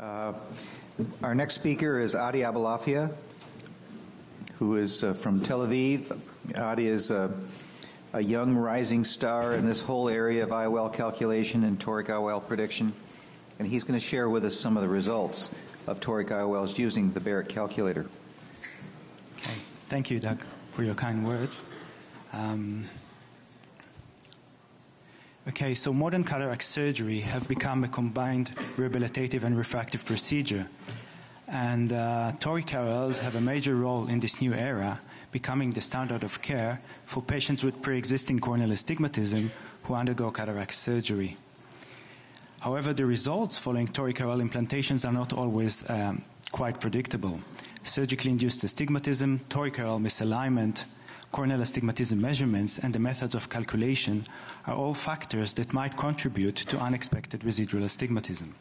Uh, our next speaker is Adi Abulafia, who is uh, from Tel Aviv. Adi is uh, a young rising star in this whole area of IOL calculation and toric IOL prediction, and he's going to share with us some of the results of toric IOLs using the Barrett calculator. Thank you, Doug, for your kind words. Um, okay, so modern cataract surgery have become a combined rehabilitative and refractive procedure. And uh, toric IOLs have a major role in this new era, becoming the standard of care for patients with pre-existing corneal astigmatism who undergo cataract surgery. However, the results following toric IOL implantations are not always um, quite predictable. Surgically induced astigmatism, toric IOL misalignment, corneal astigmatism measurements, and the methods of calculation are all factors that might contribute to unexpected residual astigmatism.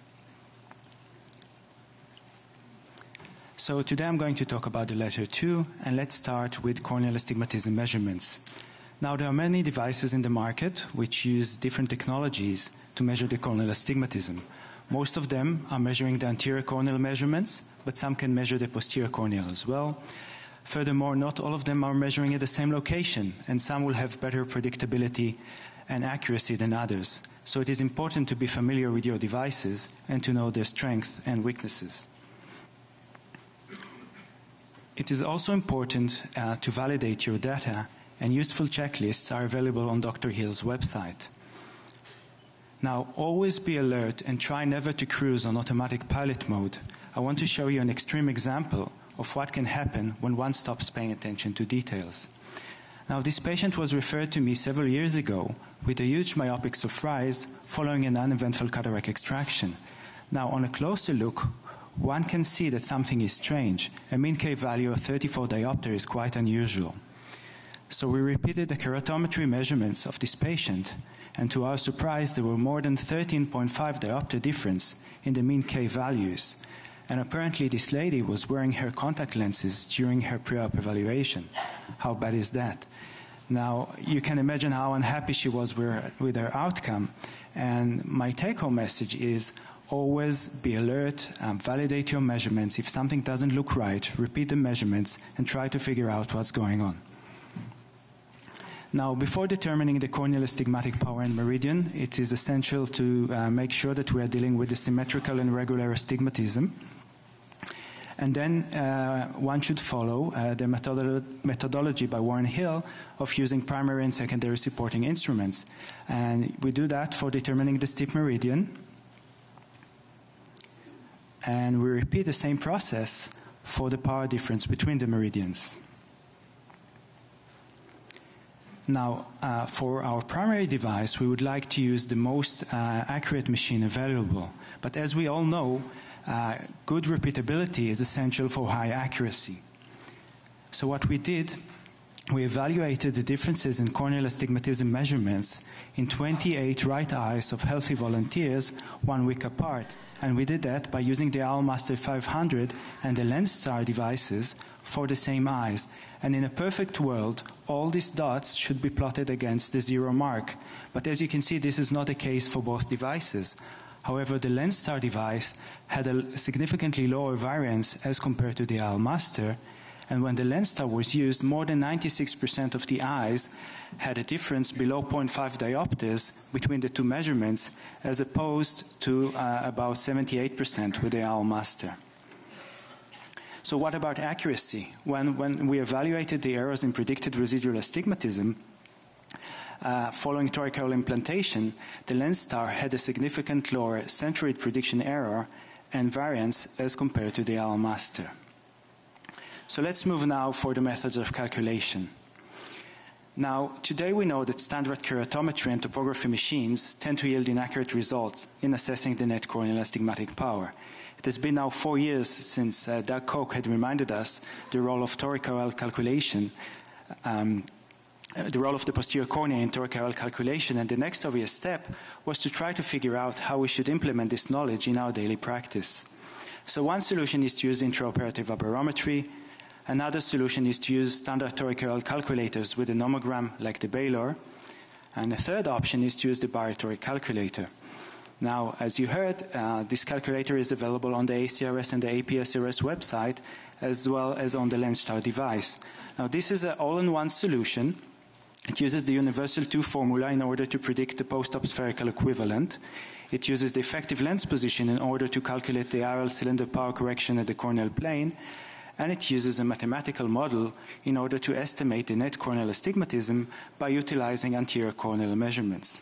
So today I'm going to talk about the letter 2, and let's start with corneal astigmatism measurements. Now, there are many devices in the market which use different technologies to measure the corneal astigmatism. Most of them are measuring the anterior corneal measurements, but some can measure the posterior corneal as well. Furthermore, not all of them are measuring at the same location, and some will have better predictability and accuracy than others. So it is important to be familiar with your devices and to know their strengths and weaknesses. It is also important uh, to validate your data and useful checklists are available on Dr. Hill's website. Now, always be alert and try never to cruise on automatic pilot mode. I want to show you an extreme example of what can happen when one stops paying attention to details. Now, this patient was referred to me several years ago with a huge myopic surprise following an uneventful cataract extraction. Now, on a closer look, one can see that something is strange. A mean K value of 34 diopter is quite unusual. So we repeated the keratometry measurements of this patient, and to our surprise, there were more than 13.5 diopter difference in the mean K values. And apparently, this lady was wearing her contact lenses during her pre op evaluation. How bad is that? Now, you can imagine how unhappy she was with her outcome. And my take home message is always be alert, um, validate your measurements. If something doesn't look right, repeat the measurements and try to figure out what's going on. Now, before determining the corneal astigmatic power and meridian, it is essential to uh, make sure that we are dealing with the symmetrical and regular astigmatism. And then uh, one should follow uh, the methodolo methodology by Warren Hill of using primary and secondary supporting instruments. And we do that for determining the steep meridian. And we repeat the same process for the power difference between the meridians. Now, uh, for our primary device, we would like to use the most uh, accurate machine available. But as we all know, uh, good repeatability is essential for high accuracy. So what we did, we evaluated the differences in corneal astigmatism measurements in 28 right eyes of healthy volunteers one week apart. And we did that by using the IOLMaster 500 and the Lenstar devices for the same eyes. And in a perfect world, all these dots should be plotted against the zero mark. But as you can see, this is not the case for both devices. However, the Lenstar device had a significantly lower variance as compared to the IOLMaster. And when the Lenstar was used, more than 96% of the eyes had a difference below 0.5 diopters between the two measurements, as opposed to uh, about 78% with the IOLMaster. So what about accuracy? When, when we evaluated the errors in predicted residual astigmatism, uh, following toric IOL implantation, the Lenstar had a significant lower centroid prediction error and variance as compared to the IOLMaster. So let's move now for the methods of calculation. Now, today we know that standard keratometry and topography machines tend to yield inaccurate results in assessing the net corneal astigmatic power. It has been now four years since uh, Doug Koch had reminded us the role of toric IOL calculation, um, the role of the posterior cornea in toric IOL calculation, and the next obvious step was to try to figure out how we should implement this knowledge in our daily practice. So one solution is to use intraoperative aberrometry. Another solution is to use standard toric IOL calculators with a nomogram like the Baylor. And the third option is to use the Barrett toric calculator. Now, as you heard, uh, this calculator is available on the ASCRS and the APACRS website, as well as on the Lenstar device. Now, this is an all-in-one solution. It uses the Universal 2 formula in order to predict the post-op spherical equivalent. It uses the effective lens position in order to calculate the IOL cylinder power correction at the corneal plane, and it uses a mathematical model in order to estimate the net corneal astigmatism by utilizing anterior corneal measurements.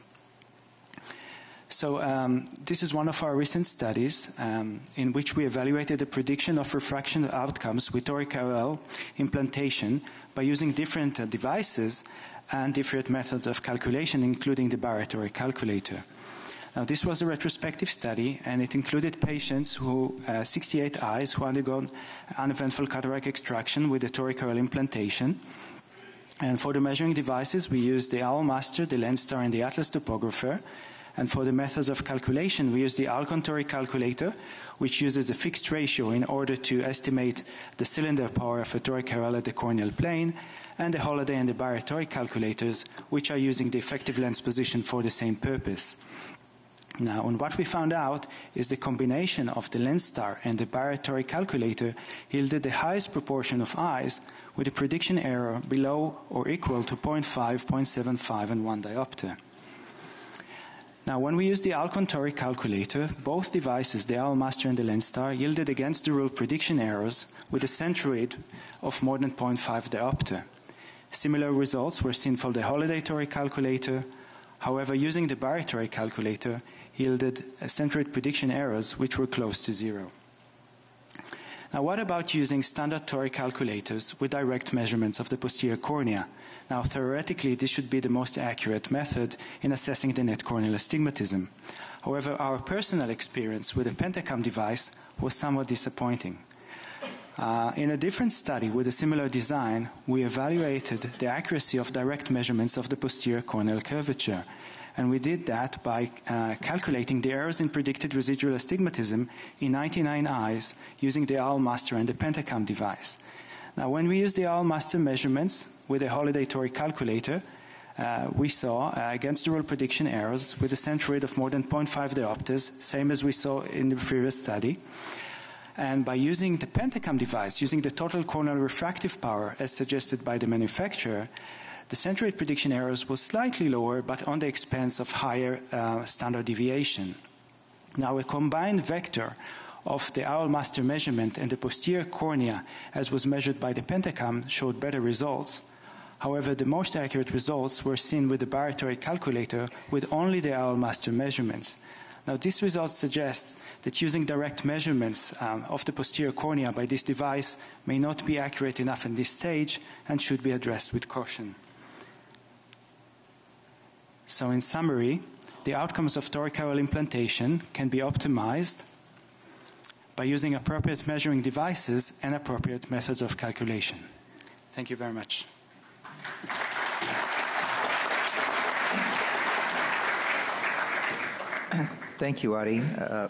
So um, this is one of our recent studies um, in which we evaluated the prediction of refraction outcomes with toric IOL implantation by using different uh, devices and different methods of calculation, including the Barrett toric calculator. Now, this was a retrospective study, and it included patients who, uh, 68 eyes, who undergone uneventful cataract extraction with the toric IOL implantation. And for the measuring devices, we used the IOL Master, the Lenstar, and the Atlas topographer. And for the methods of calculation, we use the Alcon toric calculator, which uses a fixed ratio in order to estimate the cylinder power of a toric at the corneal plane, and the Holladay and the Barrett toric calculators, which are using the effective lens position for the same purpose. Now, and what we found out is the combination of the Lenstar and the Barrett toric calculator yielded the highest proportion of eyes with a prediction error below or equal to 0.5, 0.75, and 1 diopter. Now, when we used the Alcon toric calculator, both devices, the IOL Master and the Lenstar, yielded against the rule prediction errors with a centroid of more than 0.5 diopter. Similar results were seen for the Holladay toric calculator. However, using the Barrett toric calculator yielded centroid prediction errors which were close to zero. Now, what about using standard toric calculators with direct measurements of the posterior cornea? Now, theoretically, this should be the most accurate method in assessing the net corneal astigmatism. However, our personal experience with the Pentacam device was somewhat disappointing. Uh, in a different study with a similar design, we evaluated the accuracy of direct measurements of the posterior corneal curvature. And we did that by uh, calculating the errors in predicted residual astigmatism in 99 eyes using the IOL Master and the Pentacam device. Now, when we use the IOL Master measurements, with a Holladay toric calculator, uh, we saw uh, against the rule prediction errors with a centroid of more than 0.5 diopters, same as we saw in the previous study. And by using the Pentacam device, using the total corneal refractive power as suggested by the manufacturer, the centroid prediction errors was slightly lower, but on the expense of higher uh, standard deviation. Now, a combined vector of the IOL master measurement and the posterior cornea, as was measured by the Pentacam, showed better results. However, the most accurate results were seen with the Barrett toric calculator with only the IOL master measurements. Now, these results suggest that using direct measurements um, of the posterior cornea by this device may not be accurate enough in this stage and should be addressed with caution. So, in summary, the outcomes of toric IOL implantation can be optimized by using appropriate measuring devices and appropriate methods of calculation. Thank you very much. Thank you, Adi. Uh,